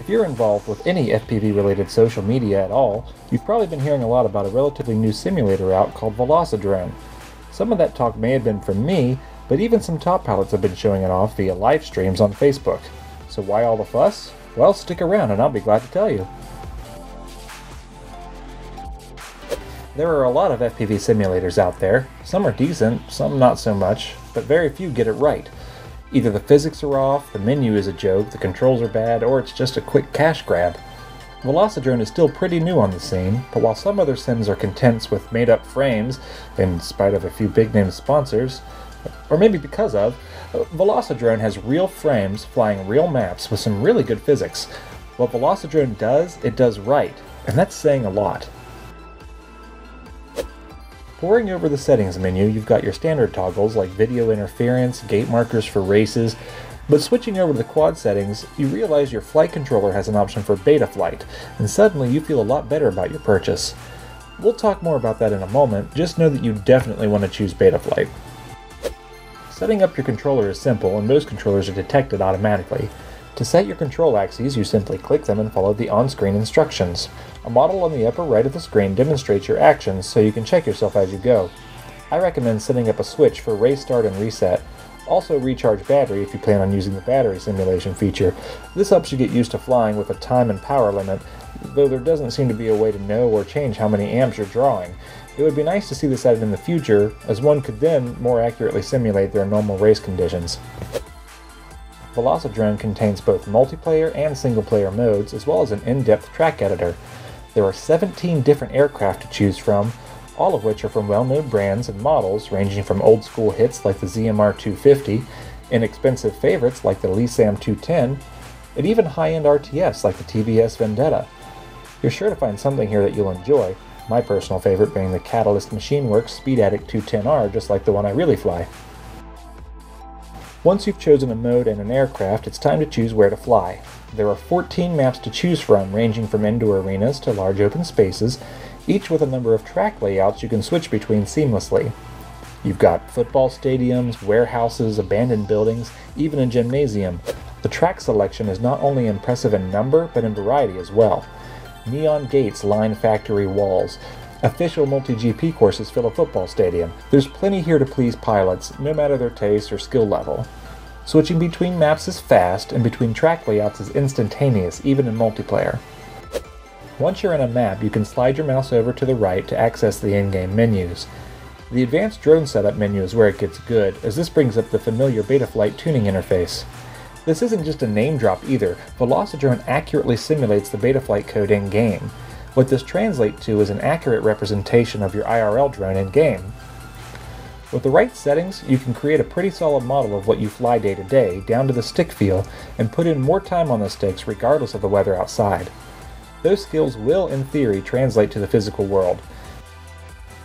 If you're involved with any FPV related social media at all, you've probably been hearing a lot about a relatively new simulator out called Velocidrone. Some of that talk may have been from me, but even some top pilots have been showing it off via live streams on Facebook. So why all the fuss? Well, stick around and I'll be glad to tell you. There are a lot of FPV simulators out there. Some are decent, some not so much, but very few get it right. Either the physics are off, the menu is a joke, the controls are bad, or it's just a quick cash grab. Velocidrone is still pretty new on the scene, but while some other sims are content with made up frames, in spite of a few big name sponsors, or maybe because of, Velocidrone has real frames flying real maps with some really good physics. What Velocidrone does, it does right, and that's saying a lot. Pouring over the settings menu, you've got your standard toggles like video interference, gate markers for races, but switching over to the quad settings, you realize your flight controller has an option for Betaflight, and suddenly you feel a lot better about your purchase. We'll talk more about that in a moment, just know that you definitely want to choose Betaflight. Setting up your controller is simple and most controllers are detected automatically. To set your control axes, you simply click them and follow the on-screen instructions. A model on the upper right of the screen demonstrates your actions so you can check yourself as you go. I recommend setting up a switch for race start and reset. Also recharge battery if you plan on using the battery simulation feature. This helps you get used to flying with a time and power limit, though there doesn't seem to be a way to know or change how many amps you're drawing. It would be nice to see this added in the future, as one could then more accurately simulate their normal race conditions. Velocidrone contains both multiplayer and single-player modes, as well as an in-depth track editor. There are 17 different aircraft to choose from, all of which are from well-known brands and models ranging from old-school hits like the ZMR 250, inexpensive favorites like the Lisam 210, and even high-end RTS like the TBS Vendetta. You're sure to find something here that you'll enjoy, my personal favorite being the Catalyst Machine Works Speed Addict 210R just like the one I really fly. Once you've chosen a mode and an aircraft, it's time to choose where to fly. There are 14 maps to choose from, ranging from indoor arenas to large open spaces, each with a number of track layouts you can switch between seamlessly. You've got football stadiums, warehouses, abandoned buildings, even a gymnasium. The track selection is not only impressive in number, but in variety as well. Neon gates line factory walls, Official MultiGP courses fill a football stadium. There's plenty here to please pilots, no matter their taste or skill level. Switching between maps is fast, and between track layouts is instantaneous, even in multiplayer. Once you're in a map, you can slide your mouse over to the right to access the in-game menus. The advanced drone setup menu is where it gets good, as this brings up the familiar Betaflight tuning interface. This isn't just a name drop either, Velocidrone accurately simulates the Betaflight code in-game. What this translates to is an accurate representation of your IRL drone in-game. With the right settings, you can create a pretty solid model of what you fly day to day, down to the stick feel, and put in more time on the sticks regardless of the weather outside. Those skills will, in theory, translate to the physical world.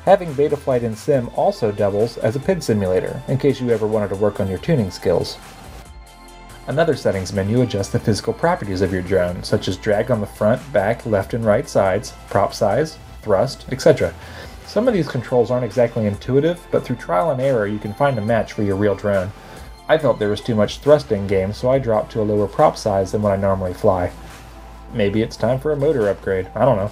Having Betaflight in Sim also doubles as a PID simulator, in case you ever wanted to work on your tuning skills. Another settings menu adjusts the physical properties of your drone, such as drag on the front, back, left and right sides, prop size, thrust, etc. Some of these controls aren't exactly intuitive, but through trial and error you can find a match for your real drone. I felt there was too much thrust in game, so I dropped to a lower prop size than what I normally fly. Maybe it's time for a motor upgrade, I don't know.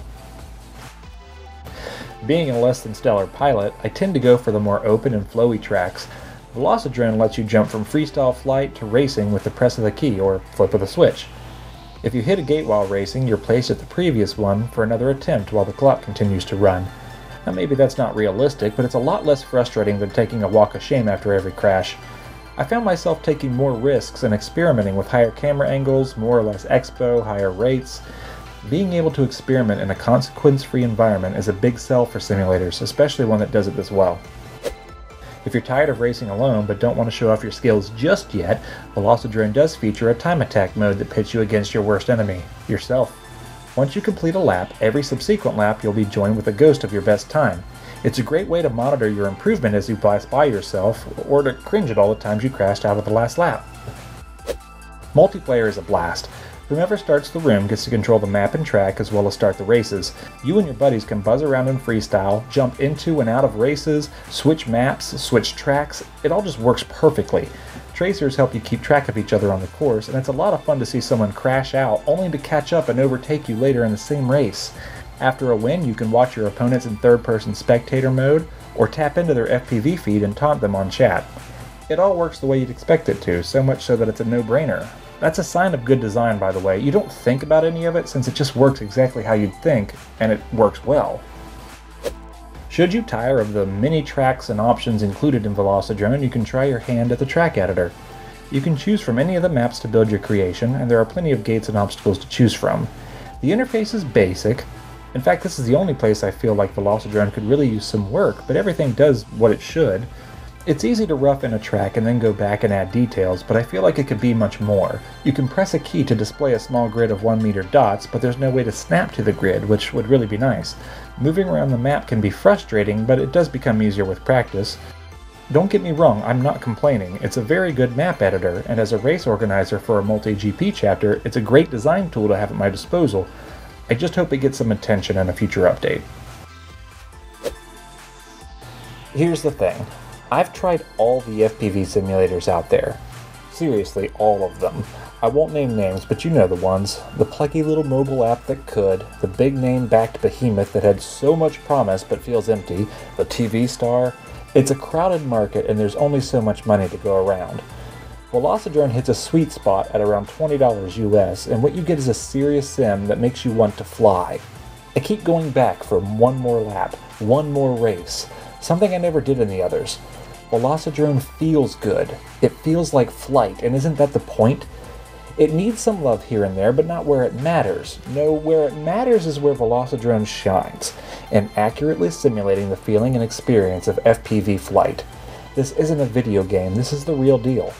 Being a less than stellar pilot, I tend to go for the more open and flowy tracks, Velocidrone lets you jump from freestyle flight to racing with the press of the key or flip of the switch. If you hit a gate while racing, you're placed at the previous one for another attempt while the clock continues to run. Now maybe that's not realistic, but it's a lot less frustrating than taking a walk of shame after every crash. I found myself taking more risks and experimenting with higher camera angles, more or less expo, higher rates. Being able to experiment in a consequence-free environment is a big sell for simulators, especially one that does it this well. If you're tired of racing alone but don't want to show off your skills just yet, Velocidrone does feature a time attack mode that pits you against your worst enemy, yourself. Once you complete a lap, every subsequent lap you'll be joined with a ghost of your best time. It's a great way to monitor your improvement as you pass by yourself, or to cringe at all the times you crashed out of the last lap. Multiplayer is a blast. Whomever starts the room gets to control the map and track as well as start the races. You and your buddies can buzz around in freestyle, jump into and out of races, switch maps, switch tracks, it all just works perfectly. Tracers help you keep track of each other on the course, and it's a lot of fun to see someone crash out only to catch up and overtake you later in the same race. After a win, you can watch your opponents in third person spectator mode, or tap into their FPV feed and taunt them on chat. It all works the way you'd expect it to, so much so that it's a no brainer. That's a sign of good design, by the way. You don't think about any of it since it just works exactly how you'd think, and it works well. Should you tire of the many tracks and options included in Velocidrone, you can try your hand at the track editor. You can choose from any of the maps to build your creation, and there are plenty of gates and obstacles to choose from. The interface is basic. In fact, this is the only place I feel like Velocidrone could really use some work, but everything does what it should. It's easy to rough in a track and then go back and add details, but I feel like it could be much more. You can press a key to display a small grid of 1 meter dots, but there's no way to snap to the grid, which would really be nice. Moving around the map can be frustrating, but it does become easier with practice. Don't get me wrong, I'm not complaining. It's a very good map editor, and as a race organizer for a MultiGP chapter, it's a great design tool to have at my disposal. I just hope it gets some attention in a future update. Here's the thing. I've tried all the FPV simulators out there. Seriously, all of them. I won't name names, but you know the ones. The plucky little mobile app that could, the big name backed behemoth that had so much promise but feels empty, the TV star. It's a crowded market and there's only so much money to go around. Velocidrone hits a sweet spot at around $20 US, and what you get is a serious sim that makes you want to fly. I keep going back for one more lap, one more race, something I never did in the others. Velocidrone feels good. It feels like flight, and isn't that the point? It needs some love here and there, but not where it matters. No, where it matters is where Velocidrone shines, in accurately simulating the feeling and experience of FPV flight. This isn't a video game, this is the real deal.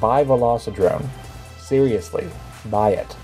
Buy Velocidrone. Seriously, buy it.